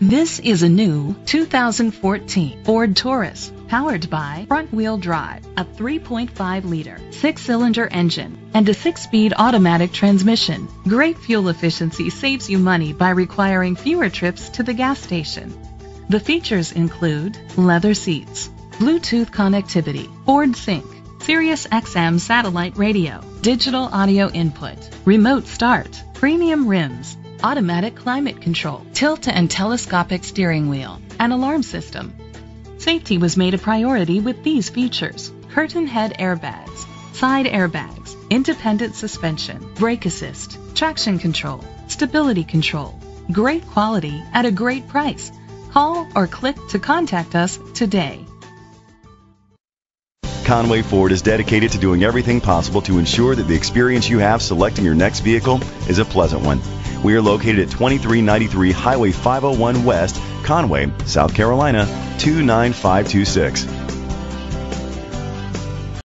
This is a new 2014 Ford Taurus powered by front-wheel drive, a 3.5-liter six-cylinder engine, and a six-speed automatic transmission. Great fuel efficiency saves you money by requiring fewer trips to the gas station. The features include leather seats, Bluetooth connectivity, Ford Sync, Sirius XM satellite radio, digital audio input, remote start, premium rims, automatic climate control, tilt and telescopic steering wheel, an alarm system. Safety was made a priority with these features. Curtain head airbags, side airbags, independent suspension, brake assist, traction control, stability control. Great quality at a great price. Call or click to contact us today. Conway Ford is dedicated to doing everything possible to ensure that the experience you have selecting your next vehicle is a pleasant one. We are located at 2393 Highway 501 West, Conway, South Carolina 29526.